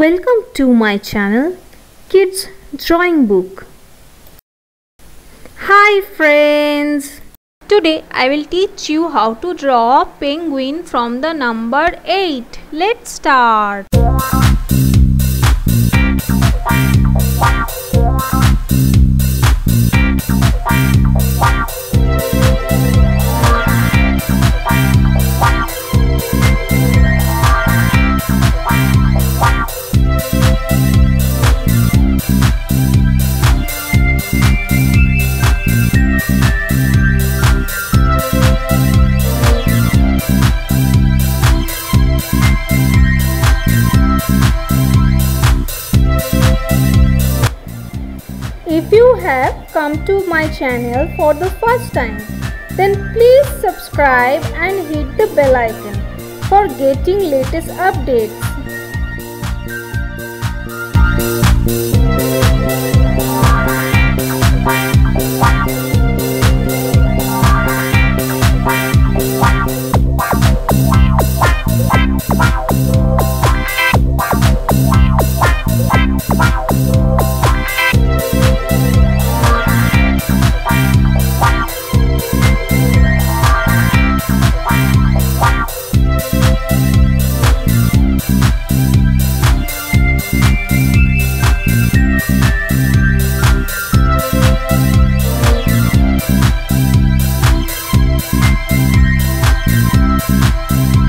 Welcome to my channel Kids Drawing Book. Hi friends! Today I will teach you how to draw a penguin from the number 8. Let's start. If you have come to my channel for the first time, then please subscribe and hit the bell icon for getting latest updates. Friends,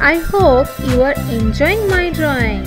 I hope you are enjoying my drawing.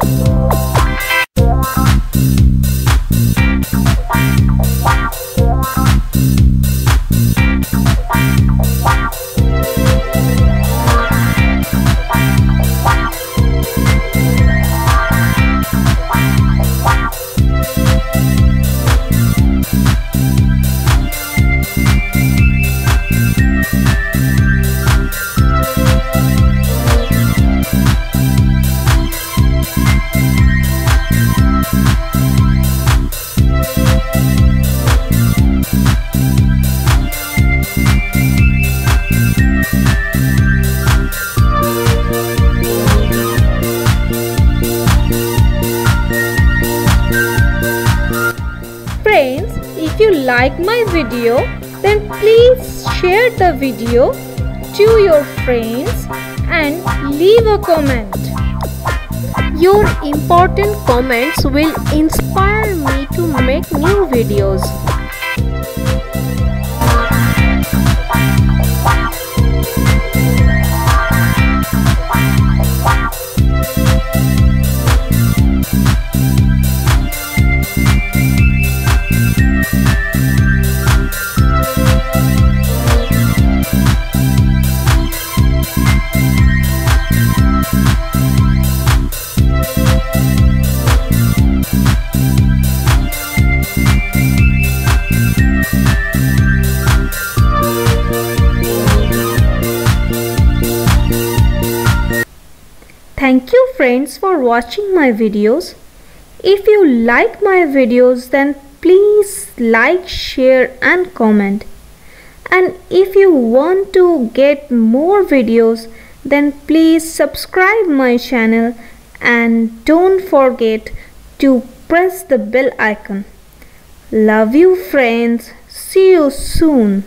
Friends, if you like my video, then please share the video to your friends and leave a comment. Your important comments will inspire me to make new videos. Thank you friends for watching my videos. If you like my videos then please like, share and comment. And if you want to get more videos then please subscribe my channel and don't forget to press the bell icon. Love you friends. See you soon.